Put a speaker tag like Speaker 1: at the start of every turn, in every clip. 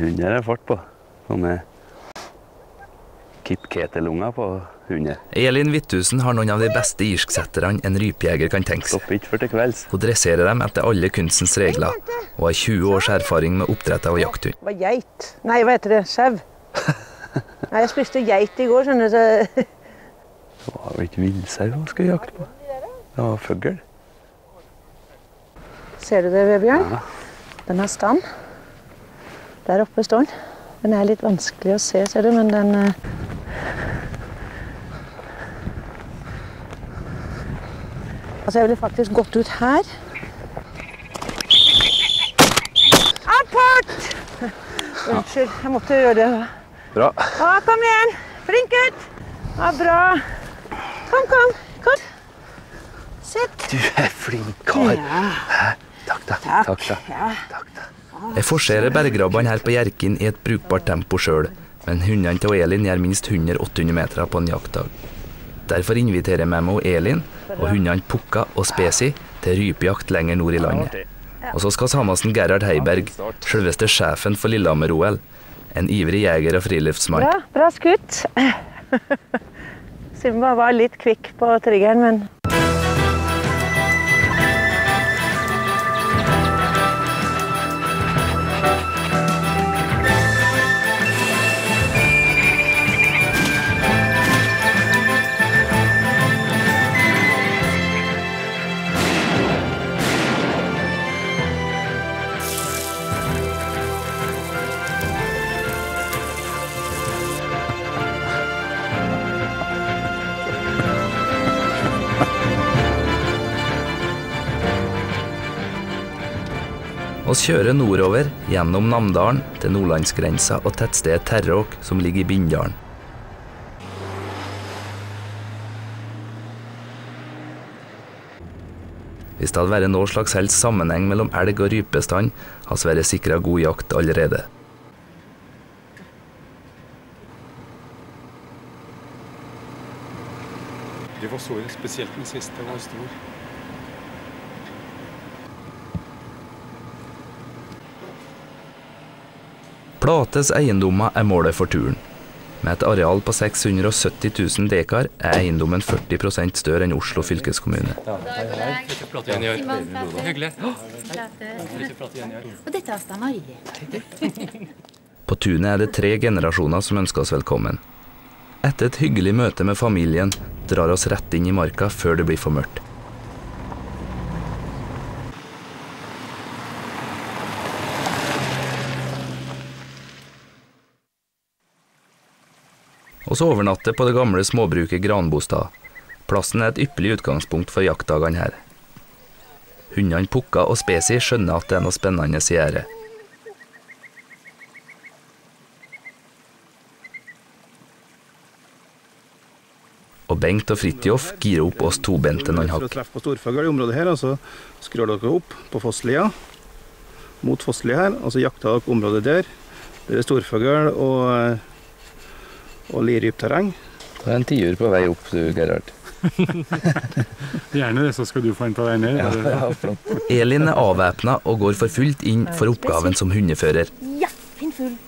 Speaker 1: Hunder er fart på. Sånne Kip Ketel-unger på hunder.
Speaker 2: Elin Hvithusen har noen av de beste irsksetterne en rypejeger kan tenke seg.
Speaker 1: Stopper ikke før til kvelds.
Speaker 2: Hun dresserer dem etter alle kunstens regler, og har 20 års erfaring med oppdrett av jakthund.
Speaker 3: Det var geit. Nei, hva heter det? Sau. Nei, jeg spiste geit i går, skjønner du. så-
Speaker 1: Det var jo ikke villsau hun skulle jakte på. Det var fugl.
Speaker 3: Ser du det, Vebjørn?
Speaker 1: Ja.
Speaker 3: Den er stand. Der oppe står den. Den er litt vanskelig å se, ser du, men den eh, Altså, jeg ville faktisk gått ut her. Apport! Unnskyld, jeg måtte gjøre det.
Speaker 1: Bra.
Speaker 3: Ja, kom igjen! Flink gutt! Ja, bra. Kom, kom. Kom. Sitt.
Speaker 1: Du er flink kar. Ja. Takk. Takk, takk.
Speaker 3: Ja.
Speaker 1: Takk, da.
Speaker 2: Jeg forserer berggrabbene her på Hjerkinn i et brukbart tempo sjøl, men hundene til Elin gjør minst 100-800 meter på en jaktdag. Derfor inviterer jeg med meg Elin og hundene Pukka og Spesi til rypejakt lenger nord i landet. Og så skal samasen Gerhard Heiberg, selveste sjefen for Lillehammer-OL, en ivrig jeger og friluftsmann,
Speaker 3: Bra, bra skutt. Simba var litt kvikk på triggeren, men
Speaker 2: kjører nordover gjennom Namdalen til nordlandsgrensa og tettstedet Terråk, som ligger i Bindalen. Hvis det hadde vært noe slags helst sammenheng mellom elg og rypestand, hadde Sverre sikra god jakt allerede.
Speaker 4: De var så spesielt den siste var stor.
Speaker 2: Plates eiendommer er målet for turen. Med et areal på 670 000 dekar er eiendommen 40% større enn Oslo fylkeskommune. På tunet er det tre generasjoner som ønsker oss velkommen. Etter et hyggelig møte med familien drar oss rett inn i marka før det blir for mørkt. Og så overnatte på det gamle småbruket Granbostad. Plassen er et ypperlig utgangspunkt for jaktdagene her. Hundene Pukka og Spesi skjønner at det er noe spennende i gjære. Og Bengt og Fridtjof girer opp oss tobente noen hakk.
Speaker 5: treffer på storfugl i området her, og så skrur dere opp på fosslia, mot fosslia her, og så jakter dere området der. Der er storfugl og, og lirypterreng.
Speaker 1: Det er en tiur på vei opp, du, Gerhard.
Speaker 4: Gjerne det, så skal du få en på vei ned.
Speaker 1: Ja, flott.
Speaker 2: Elin er avvæpna og går for fullt inn for oppgaven som hundefører.
Speaker 6: Ja, finn fugl.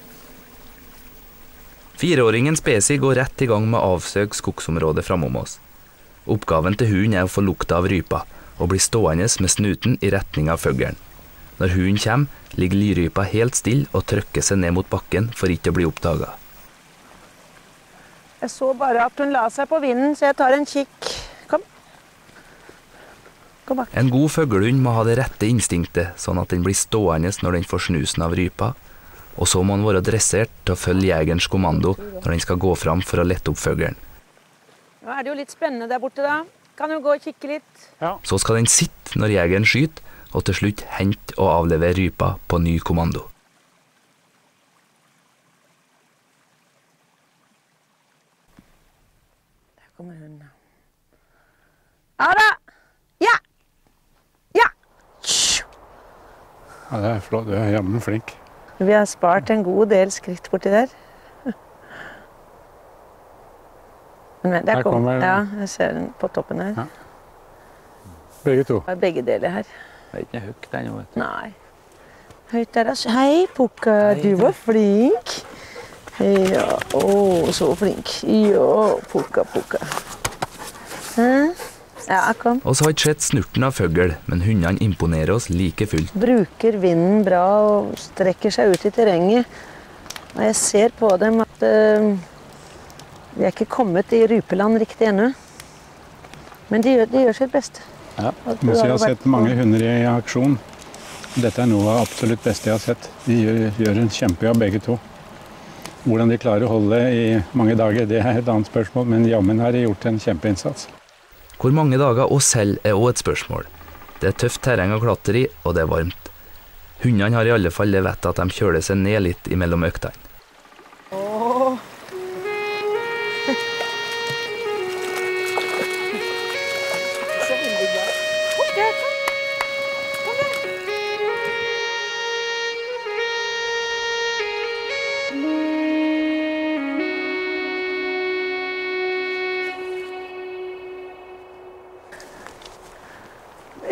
Speaker 2: Fireåringen Spesi går rett i gang med å avsøke skogsområdet framom oss. Oppgaven til hunden er å få lukta av rypa, og bli stående med snuten i retning av fuglen. Når hunden kommer, ligger lyrypa helt stille og trykker seg ned mot bakken for ikke å bli oppdaga.
Speaker 3: Jeg så bare at hun la seg på vinden, så jeg tar en kikk. Kom. Kom bak.
Speaker 2: En god fuglehund må ha det rette instinktet, sånn at den blir stående når den får snusen av rypa, og så må den være dressert til å følge jegerens kommando når den skal gå fram for å lette opp fuglen.
Speaker 3: Nå er det jo litt spennende der borte, da. Kan jo gå og kikke litt.
Speaker 2: Så skal den sitte når jegeren skyter, og til slutt hente og avlevere rypa på ny kommando.
Speaker 3: Kommer hun. Ja da! Ja! Ja!
Speaker 4: Ja, det er flott. Du er jammen flink.
Speaker 3: Vi har spart en god del skritt borti der. Men der, kom,
Speaker 4: kommer den.
Speaker 3: Ja, jeg ser den på toppen her.
Speaker 4: Ja. Begge to.
Speaker 3: Det er begge deler her.
Speaker 1: Det er ikke høyt ennå, vet du.
Speaker 3: Nei. Høyt der, altså. Hei, Pukka. Du var flink. Ja, å, så flink. Ja, Pukka, Pukka. Hæ? Ja, kom.
Speaker 2: Vi har ikke sett snurten av fugl, men hundene imponerer oss like fullt.
Speaker 3: Bruker vinden bra og strekker seg ut i terrenget. Og jeg ser på dem at uh, vi er ikke kommet i rypeland riktig ennå. Men de gjør, de gjør sitt beste.
Speaker 4: Ja. Må jeg
Speaker 3: har
Speaker 4: har sett mange hunder i aksjon. Dette er noe av det absolutt beste jeg har sett. De gjør, gjør en kjempejobb begge to. Hvordan de klarer å holde i mange dager, det er et annet spørsmål, men jammen har de gjort en kjempeinnsats.
Speaker 2: Hvor mange dager oss selv er òg et spørsmål. Det er tøft terreng å klatre i, og det er varmt. Hundene har i alle fall det vettet at de kjøler seg ned litt imellom øktene.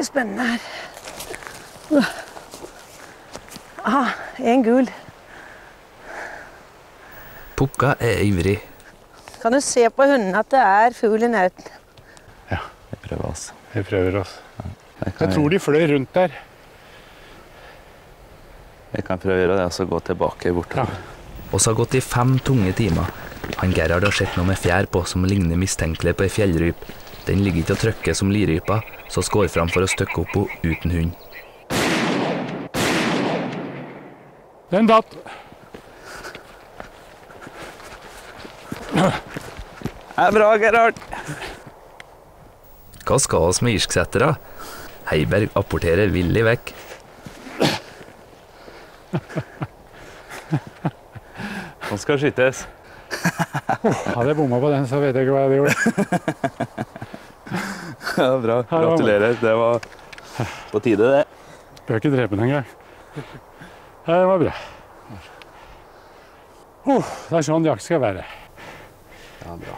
Speaker 3: Blir spennende her. Ah, en gul.
Speaker 2: Pukka er ivrig.
Speaker 3: Kan du se på hundene at det er fugl i nærheten? Ja.
Speaker 1: Vi prøver altså.
Speaker 4: Vi prøver oss.
Speaker 1: Jeg
Speaker 4: tror de fløy rundt der.
Speaker 1: jeg kan prøve å gjøre det, og så gå tilbake bortover.
Speaker 2: Oss har gått i fem tunge timer. Han Gerhard har sett noe med fjær på som ligner mistenkelig på ei fjellryp. Den ligger ikke og trykker som lirypa, så skår fram for å støkke opp henne uten hund.
Speaker 4: Den datt.
Speaker 1: Det er bra, Gerhard!
Speaker 2: Hva skal oss med irsksettere? Heiberg apporterer villig vekk.
Speaker 1: Han skal skytes.
Speaker 4: Hadde jeg bomma på den, så vet jeg ikke hva jeg hadde gjort.
Speaker 1: Ja, bra. Gratulerer. Det var på tide, det.
Speaker 4: Bør ikke drepe den engang. Ja, det var bra. Oh, det er sånn jakt skal være.
Speaker 1: Ja, bra.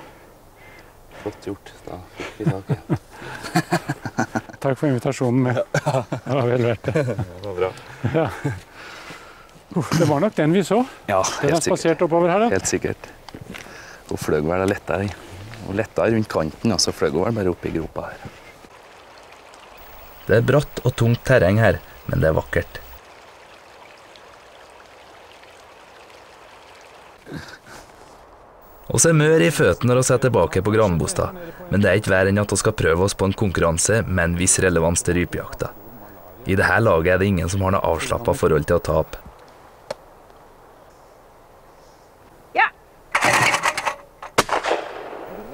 Speaker 1: Flott gjort. Da fikk vi tak i
Speaker 4: Takk for invitasjonen. Med. Det var vel verdt det.
Speaker 1: Det var bra.
Speaker 4: Ja. Uh, det var nok den vi så.
Speaker 1: Ja,
Speaker 4: Den har
Speaker 1: helt
Speaker 4: spasert oppover her. da.
Speaker 1: Helt sikkert. Hun fløy vel letta i. Hun letta rundt kanten, og så fløy hun vel bare opp i gropa her.
Speaker 2: Det er bratt og tungt terreng her, men det er vakkert. Oss er mør i føttene når vi er tilbake på Granbostad, men det er ikke verre enn at vi skal prøve oss på en konkurranse med en viss relevans til rypejakta. I dette laget er det ingen som har noe avslappa forhold til å tape.
Speaker 3: Ja.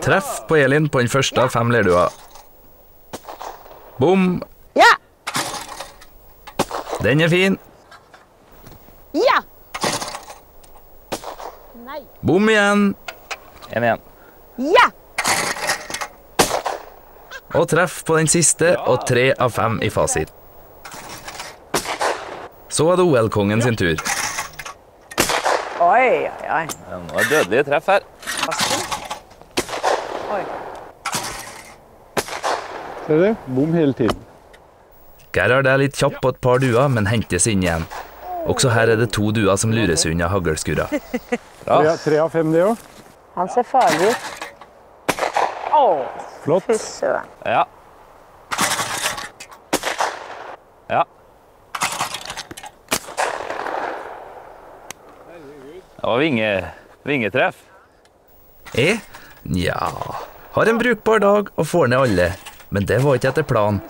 Speaker 2: Treff på Elin på den første av fem lerduer. Bom!
Speaker 3: Ja!
Speaker 2: Den er fin.
Speaker 3: Ja! Nei.
Speaker 2: Bom igjen.
Speaker 1: En igjen.
Speaker 3: Ja!
Speaker 2: Og treff på den siste, og tre av fem i fasit. Så er det OL-kongen sin tur.
Speaker 3: Oi, oi, oi.
Speaker 1: Det nå er dødelige treff her.
Speaker 3: Oi.
Speaker 4: Ser du? Bom hele tiden.
Speaker 2: Gerhard er litt kjapp på et par duer, men hentes inn igjen. Også her er det to duer som lurer seg unna haglskura.
Speaker 4: Tre, tre av fem, det òg.
Speaker 3: Han ser farlig ut. Å,
Speaker 4: Flott.
Speaker 3: fy søren.
Speaker 1: Ja. Ja. Det var vinge, vingetreff.
Speaker 2: Jeg? Nja Har en brukbar dag og får ned alle. Men det var ikke etter planen.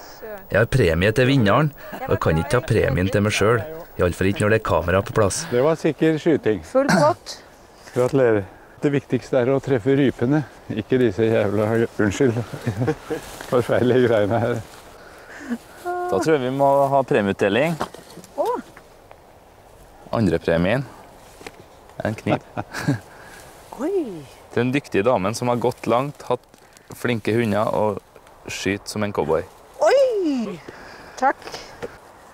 Speaker 2: Jeg har premie til vinneren, og jeg kan ikke ta premien til meg sjøl. Iallfall ikke når det er kamera på plass.
Speaker 4: Det var sikker skyting.
Speaker 3: Full pott.
Speaker 4: Gratulerer. Det viktigste er å treffe rypene, ikke disse jævla Unnskyld. Forferdelige greiene her.
Speaker 1: Da tror jeg vi må ha premieutdeling. Andre premien er en kniv.
Speaker 3: Oi.
Speaker 1: Til den dyktige damen som har gått langt, hatt flinke hunder og skyter som en cowboy.
Speaker 3: Oi. Takk.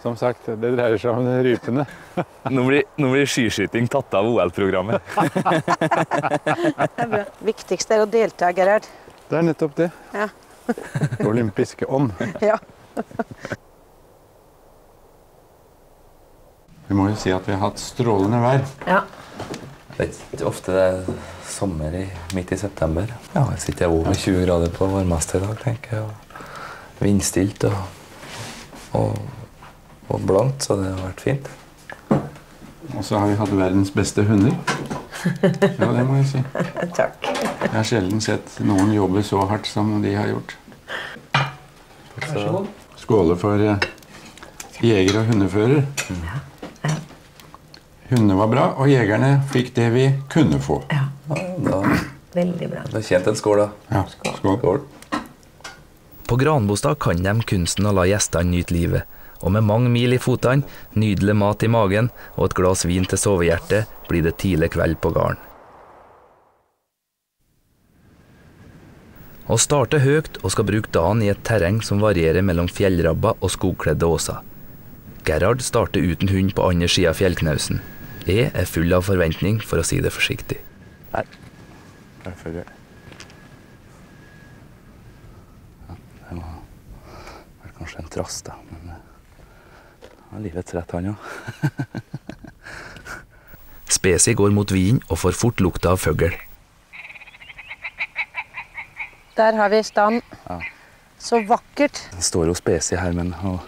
Speaker 4: Som sagt, det dreier seg om rypene.
Speaker 1: Nå blir, nå blir skiskyting tatt av OL-programmet.
Speaker 3: Det er. Viktigste er å delta, Gerhard.
Speaker 4: Det er nettopp det.
Speaker 3: Ja.
Speaker 4: Olympiske ånd.
Speaker 3: Ja.
Speaker 4: Vi må jo si at vi har hatt strålende vær.
Speaker 3: Ja.
Speaker 7: Det er ikke ofte det er sommer i, midt i september. Ja, jeg sitter over 20 grader på varmeste i dag, tenker jeg. Og vindstilt og, og, og blankt, så det har vært fint.
Speaker 4: Og så har vi hatt verdens beste hunder. Ja, det må jeg si.
Speaker 3: Takk.
Speaker 4: Jeg har sjelden sett noen jobbe så hardt som de har gjort.
Speaker 7: Vær Så, god.
Speaker 4: Skåle for eh, jeger og hundefører. Hundene var bra, og jegerne fikk det vi kunne få.
Speaker 7: da,
Speaker 3: Veldig bra.
Speaker 7: da kjente en skål, da.
Speaker 4: Ja, skål.
Speaker 7: Skål.
Speaker 2: På Granbostad kan de kunsten å la gjestene nyte livet. Og med mange mil i fotene, nydelig mat i magen og et glass vin til sovehjertet, blir det tidlig kveld på gården. Å starte høyt og skal bruke dagen i et terreng som varierer mellom fjellrabber og skogkledde åser. Gerhard starter uten hund på andre sida av fjellknausen. Jeg er full av forventning, for å si det forsiktig.
Speaker 1: Der. Der er fugl. Ja, det var vel kanskje en trass, da. Men eh, det var livets rett, han òg.
Speaker 2: Spesi går mot vinen og får fort lukta av fugl.
Speaker 3: Der har vi stand.
Speaker 1: Ja.
Speaker 3: Så vakkert.
Speaker 1: Den står jo spesi her, men og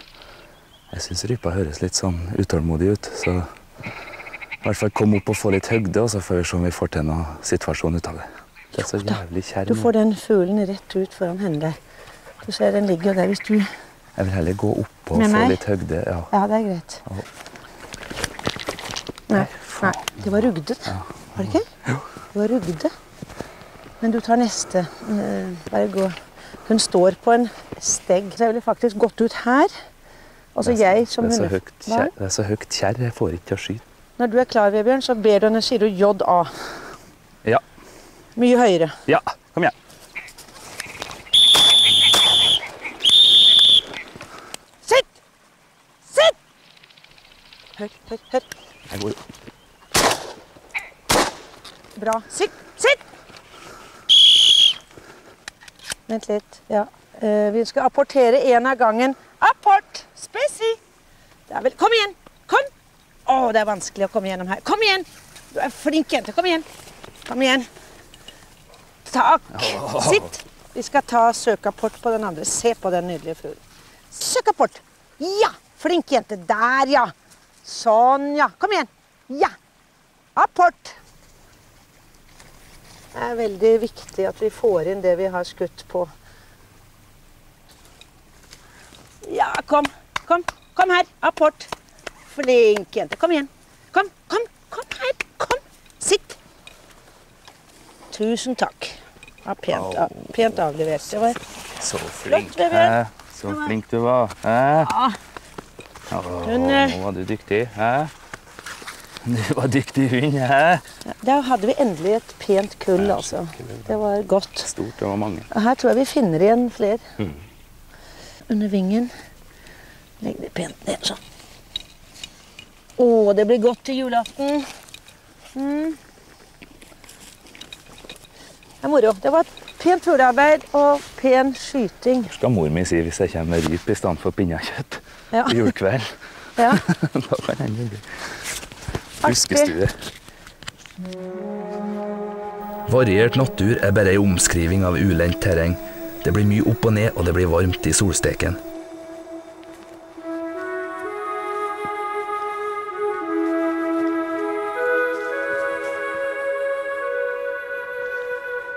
Speaker 1: jeg syns rypa høres litt sånn utålmodig ut. Så i hvert fall kom opp og få litt høgde, og så får vi se om vi får til noe situasjon ut av det. Det er så jævlig kjerr.
Speaker 3: Du får den fuglen rett ut foran henne der. Du ser den ligger der hvis du
Speaker 1: Jeg vil heller gå opp og få litt høgde. Ja.
Speaker 3: Ja, det er greit.
Speaker 1: Og...
Speaker 3: Nei, nei, det var rugde. Var det ikke? Det var rugde. Men du tar neste. Eh, Bare gå. Hun står på en stegg. Så jeg ville faktisk gått ut her. Altså
Speaker 1: Det er så-
Speaker 3: jeg som hunde-
Speaker 1: det er så høyt kjerr, jeg får ikke til å skyte.
Speaker 3: Når du er klar, Vebjørn, så ber du henne, sier du JA.
Speaker 1: Ja.
Speaker 3: Mye høyere.
Speaker 1: Ja, kom igjen.
Speaker 3: Sitt! Sitt! Hør, hør, hør.
Speaker 1: Jeg går
Speaker 3: Bra. Sitt! Sitt! Vent litt. Ja. Eh, vi skal apportere én av gangen. Apport! Spesi! Vel Kom igjen! Kom! Å, det er vanskelig å komme gjennom her. Kom igjen! Du er flink jente. Kom igjen. Kom igjen. Takk. Sitt. Vi skal ta søkeapport på den andre. Se på den nydelige fuglen. Søkeapport. Ja! Flink jente. Der, ja. Sånn, ja. Kom igjen. Ja. Apport. Det er veldig viktig at vi får inn det vi har skutt på. Ja, kom. Kom. Kom her. Apport. Flink jente. Kom igjen. Kom, kom, kom her. Kom. Sitt. Tusen takk. Ja, pent, av- pent avlevert. Det var
Speaker 1: Så flink.
Speaker 3: Flott, Vebjørn.
Speaker 1: Så flink du var.
Speaker 3: Ja. Hun, eh,
Speaker 1: nå var du dyktig. Hæ? Du var dyktig hund. Hæ?
Speaker 3: Der hadde vi endelig et pent kull, altså. Det var godt.
Speaker 1: Stort, det var mange.
Speaker 3: Her tror jeg vi finner igjen flere. Under vingen. Legg det pent ned sånn. Å, det blir godt til julaften. Mm. Det er moro. Det var et pent fuglearbeid og pen skyting.
Speaker 1: skal mor mi si hvis jeg kommer med ryp i stedet for pinnekjøtt
Speaker 3: Ja.
Speaker 1: på julkveld?
Speaker 3: Ja.
Speaker 1: da kan hende det blir huskestue.
Speaker 2: Variert natur er bare ei omskriving av ulendt terreng. Det blir mye opp og ned, og det blir varmt i solsteken.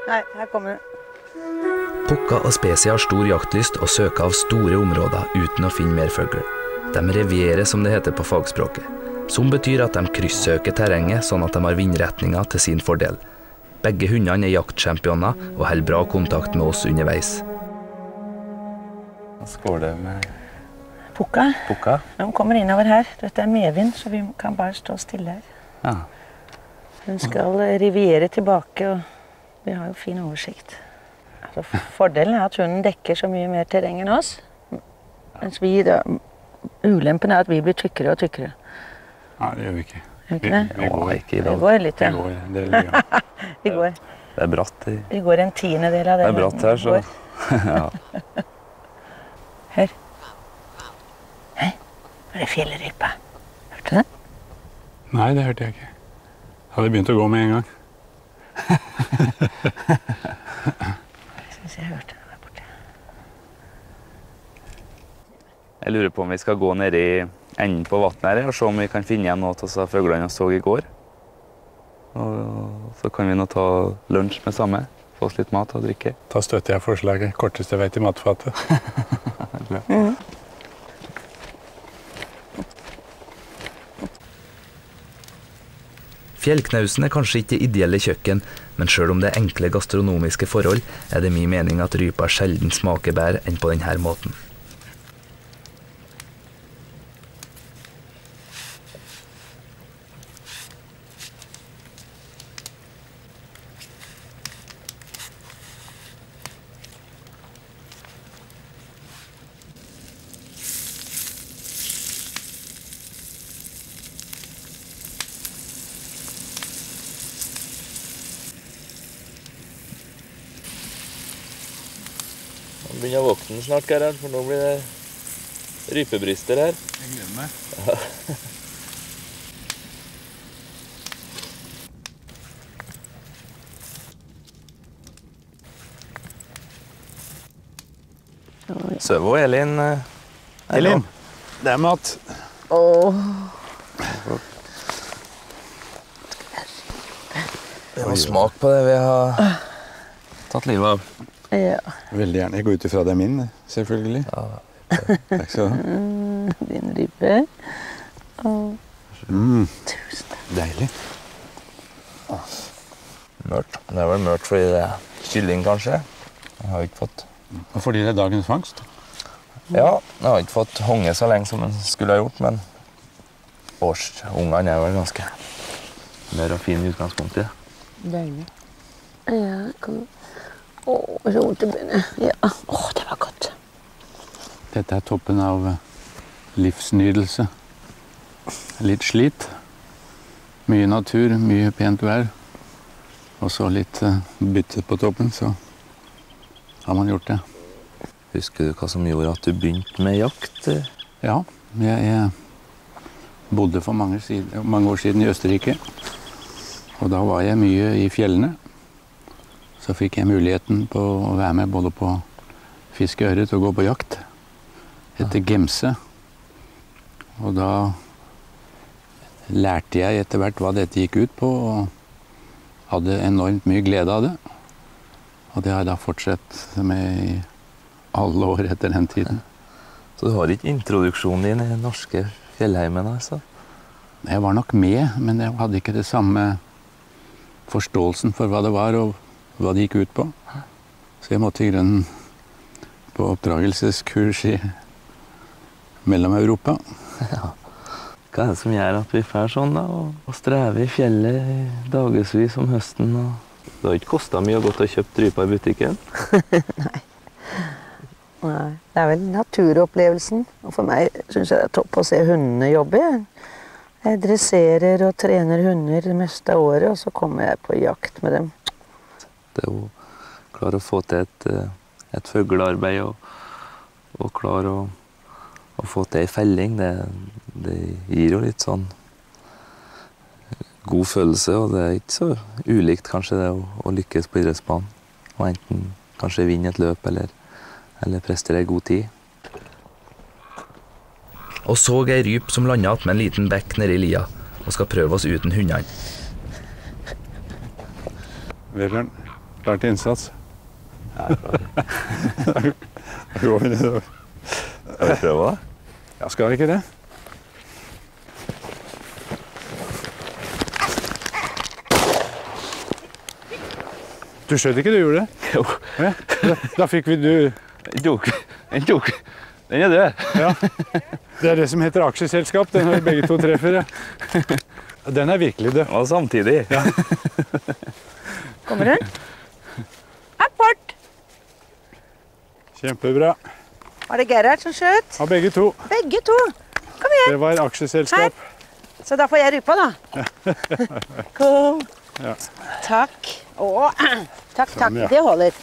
Speaker 3: Nei, her kommer det.
Speaker 2: Pukka og Spesi har stor jaktlyst og søker av store områder uten å finne mer fugl. De revierer, som det heter på fagspråket, som betyr at de kryssøker terrenget sånn at de har vindretninga til sin fordel. Begge hundene er jaktchampioner og holder bra kontakt med oss underveis.
Speaker 1: Skål det med
Speaker 3: Pukka.
Speaker 1: pukka.
Speaker 3: Hun kommer innover her. Dette er medvind, så vi kan bare stå stille her.
Speaker 1: Ja.
Speaker 3: Hun skal eh, riviere tilbake, og vi har jo fin oversikt. Altså, fordelen er at hunden dekker så mye mer terreng enn oss. Mens vi da, Ulempen er at vi blir tykkere og tykkere.
Speaker 4: Nei, det gjør vi ikke.
Speaker 3: Vi
Speaker 4: Vi,
Speaker 3: ikke det?
Speaker 4: vi
Speaker 1: Å,
Speaker 4: går.
Speaker 1: ikke i
Speaker 3: Det
Speaker 1: dag.
Speaker 3: går litt,
Speaker 4: Vi
Speaker 3: ja.
Speaker 4: går Det, ja.
Speaker 3: Vi går,
Speaker 1: Det er bratt. i-
Speaker 3: vi går en tiendedel av det.
Speaker 1: Det er bratt her, så ja.
Speaker 3: Hør. Hei, er det fjellrype. Hørte du det?
Speaker 4: Nei, det hørte jeg ikke. Hadde begynt å gå med en gang.
Speaker 3: Syns jeg hørte det der borte.
Speaker 1: Jeg lurer på om vi skal gå ned i enden på vannet her og se om vi kan finne igjen noe av disse fuglene vi så i går. Og så kan vi nå ta lunsj med samme. Få oss litt mat og drikke.
Speaker 4: Da støtter jeg forslaget. Korteste vei til matfatet.
Speaker 2: Fjellknausen er kanskje ikke det ideelle kjøkken, men sjøl om det er enkle gastronomiske forhold, er det min mening at rypa sjelden smaker bedre enn på denne måten.
Speaker 1: Gerhard, for nå blir det rypebryster her.
Speaker 4: Jeg gleder meg.
Speaker 1: Søvo og Elin. eh, er
Speaker 4: Elin, det er mat.
Speaker 3: Åh,
Speaker 1: er noe smak på det vi har tatt livet av.
Speaker 3: ja.
Speaker 4: Veldig gjerne. Jeg går ut ifra det er min, selvfølgelig. Takk skal du ha.
Speaker 3: Mm, din ribbe.
Speaker 4: Mm,
Speaker 3: tusen takk.
Speaker 4: deilig.
Speaker 1: Mørt. Det er vel mørt fordi det er kylling, kanskje. Jeg har ikke fått
Speaker 4: Og fordi det er dagens fangst.
Speaker 1: Ja, jeg har ikke fått honge så lenge som en skulle ha gjort, men årsungene er vel ganske mer og fin i utgangspunktet.
Speaker 3: Deilig. Ja, kan... Åh, så vondt det begynner. Ja. Åh, det var godt.
Speaker 4: Dette er toppen av livsnydelse. livsnytelse. Litt slit. Mye natur, mye pent vær. Og så litt eh, bytte på toppen, så har man gjort det.
Speaker 1: Husker du hva som gjorde at du begynte med jakt?
Speaker 4: Ja, jeg, jeg bodde for mange, siden, mange år siden i Østerrike. Og da var jeg mye i fjellene. Så fikk jeg muligheten på å være med både på fiske ørret og gå på jakt etter gemse. Og da lærte jeg etter hvert hva dette gikk ut på, og hadde enormt mye glede av det. Og det har jeg da fortsatt med i alle år etter den tiden.
Speaker 1: Så du har ikke introduksjonen din i den norske fjellheimen, altså?
Speaker 4: Jeg var nok med, men jeg hadde ikke det samme forståelsen for hva det var og hva det gikk ut på. Så jeg måtte i grunnen på oppdragelseskurs i Mellom-Europa.
Speaker 1: Hva er det som gjør at vi får sånn, da? Og, strever i fjellet i dagevis om høsten? Og... Det har ikke kosta mye å gå til å kjøpe dryper i butikken?
Speaker 3: Nei, det er vel naturopplevelsen. Og for meg syns jeg det er topp å se hundene jobbe. Jeg dresserer og trener hunder det meste av året, og så kommer jeg på jakt med dem.
Speaker 1: Det å klare å få til et, eh, et fuglearbeid og, og klare å, å få til ei felling, det, det gir jo litt sånn god følelse. Og det er ikke så ulikt kanskje det å, å lykkes på idrettsbanen. Og enten kanskje vinne et løp eller, eller prestere god tid.
Speaker 2: Og så ei ryp som landa attmed en liten bekk nedi lia, og skal prøve oss uten hundene.
Speaker 4: Vebjørn, klar til innsats? Da går vi nedover.
Speaker 1: Skal vi prøve, da?
Speaker 4: Ja, skal vi ikke det? Du skjønte ikke du gjorde det?
Speaker 1: Jo.
Speaker 4: Ja, da, da fikk vi du
Speaker 1: Den tok. Den tok. Den er død.
Speaker 4: Ja. Det er det som heter aksjeselskap. Den har vi begge to treffer. ja. Den er virkelig død.
Speaker 1: Og samtidig.
Speaker 3: Kommer hun? Apport!
Speaker 4: Kjempebra.
Speaker 3: Var det Gerhard som skjøt?
Speaker 4: Ja, begge to.
Speaker 3: Begge to. Kom igjen.
Speaker 4: Det var aksjeselskap.
Speaker 3: Så da får jeg rypa, da. Kom.
Speaker 4: Ja.
Speaker 3: Takk. Å, takk, takk.
Speaker 4: Sånn, ja.
Speaker 3: Det holder.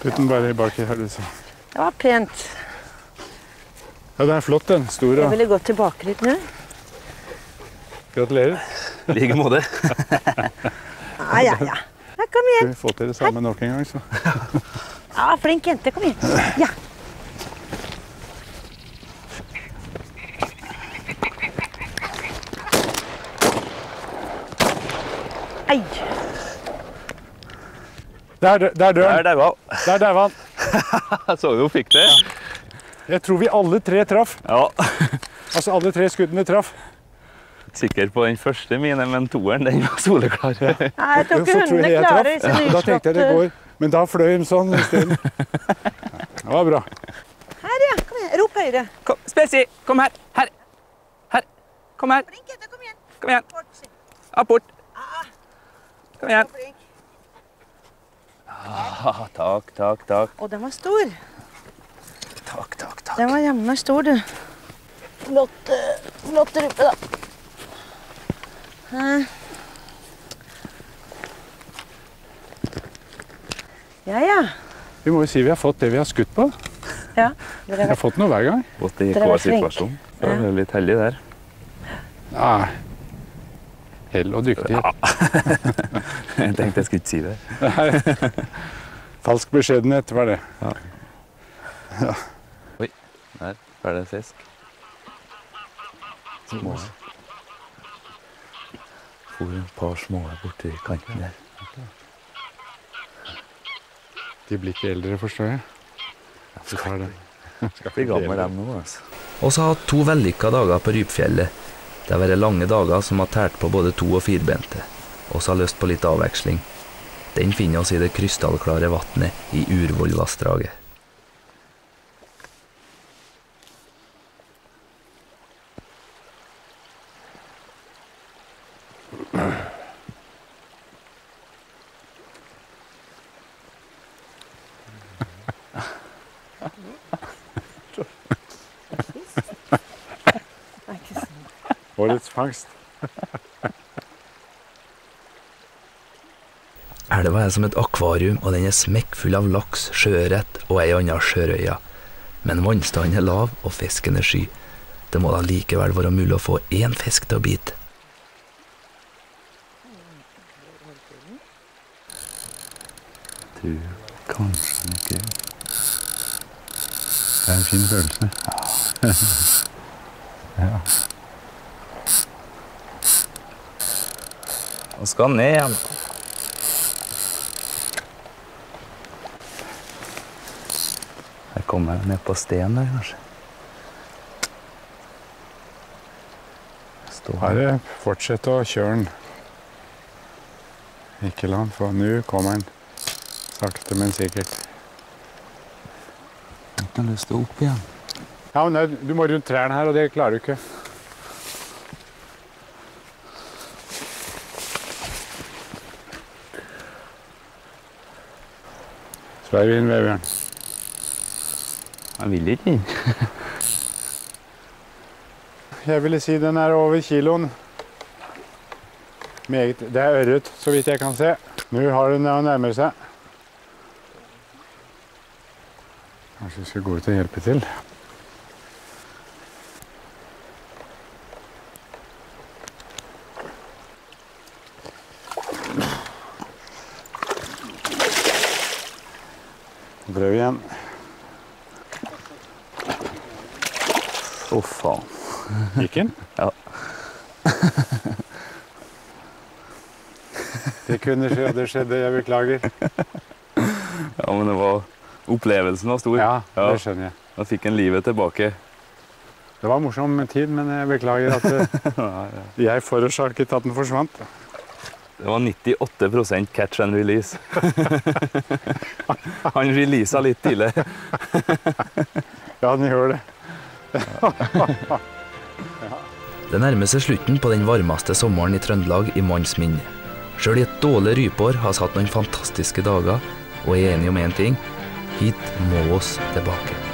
Speaker 4: Putt den bare baki her. du, så.
Speaker 3: Det var pent.
Speaker 4: Ja, den er flott, den. Stor
Speaker 3: Jeg ville gått tilbake litt nå.
Speaker 4: Gratulerer.
Speaker 1: I like måte.
Speaker 3: Ja, ja, ja. Kom igjen.
Speaker 4: Skal vi få til det samme nok en gang, så.
Speaker 3: Ja, flink jente. Kom igjen. Ja. Ei.
Speaker 4: Der, der
Speaker 1: Der
Speaker 4: dør
Speaker 1: daua hun.
Speaker 4: Der daua han.
Speaker 1: Så du hun fikk det. Ja.
Speaker 4: Jeg tror vi alle tre traff.
Speaker 1: Ja.
Speaker 4: Altså alle tre skuddene traff.
Speaker 1: Sikker på den første mine, men toeren den var soleklar.
Speaker 3: Ja, jeg tror ikke hundene klarer
Speaker 4: ikke
Speaker 3: sin
Speaker 4: Da tenkte jeg det går. Men da fløy de sånn isteden. Det var bra.
Speaker 3: Her, ja. Kom igjen. Rop høyere.
Speaker 1: Kom, Spesi, kom her. Her. Her. Kom her.
Speaker 3: Flink jente. Kom igjen.
Speaker 1: Kom igjen. Apport. Kom igjen. Ah, takk, takk, takk.
Speaker 3: Å, den var stor.
Speaker 1: Takk, takk, takk.
Speaker 3: Den var jammen stor, du. Flott, eh, flott rype, da. Ja, ja.
Speaker 4: Vi må jo si vi har fått det vi har skutt på.
Speaker 3: ja.
Speaker 4: Vi
Speaker 3: Dere
Speaker 4: har
Speaker 3: har
Speaker 4: fått noe hver gang.
Speaker 1: Det i
Speaker 3: hver
Speaker 1: K-situasjon. Så er vi litt heldige der.
Speaker 4: Ja. Hell og dyktighet.
Speaker 1: Jeg tenkte jeg skulle ikke si det. Nei.
Speaker 4: Falsk beskjedenhet var det. Ja. Oi.
Speaker 1: Der er det fisk. Små. For et par små borti kanten der.
Speaker 4: De blir ikke eldre, forstår jeg. Skal tar det.
Speaker 1: bli gammel dem nå, altså.
Speaker 2: Vi har hatt to vellykka dager på Rypfjellet. Det har vært lange dager som har tært på både to- og firbente. Vi har lyst på litt avveksling. Den finner oss i det krystallklare vannet i Urvollvassdraget.
Speaker 4: Fangst.
Speaker 2: Elva er som et akvarium, og den er smekkfull av laks, sjøørret og ei anna sjørøye. Men vannstanden er lav, og fisken er sky. Det må da likevel være mulig å få én fisk til å bite.
Speaker 1: Du kanskje ikke
Speaker 4: Det er en fin følelse.
Speaker 1: Og skal ned igjen. Her kommer jeg ned på stenen her, kanskje. Stå her.
Speaker 4: Bare fortsett å kjøre den. Ikke la den for Nå kommer den. Sakte, men sikkert.
Speaker 1: Jeg har lyst til å opp igjen.
Speaker 4: Ja, men Du må rundt trærne her, og det klarer du ikke. Sveiv inn, Vebjørn.
Speaker 1: Han vil ikke inn.
Speaker 4: Jeg ville si den er over kiloen. Meget. Det er ørret, så vidt jeg kan se. Nå har den nærmer seg. Kanskje vi skal gå ut og hjelpe til. Prøv igjen.
Speaker 1: Å, faen.
Speaker 4: Gikk?
Speaker 1: Ja.
Speaker 4: Det kunne skje, og det skjedde. Jeg beklager.
Speaker 1: Ja, men det var Opplevelsen var stor.
Speaker 4: Ja,
Speaker 1: Ja.
Speaker 4: det skjønner jeg.
Speaker 1: Da fikk en livet tilbake.
Speaker 4: Det var en morsom tid, men jeg beklager at det, jeg forårsaket at den forsvant.
Speaker 1: Det var 98% catch and release. Han releasa litt tidlig.
Speaker 4: Ja, den gjør det.
Speaker 2: Det nærmer seg slutten på den varmeste sommeren i Trøndelag i manns minne. Sjøl i et dårlig rypeår har vi hatt noen fantastiske dager, og er enige om én ting hit må oss tilbake.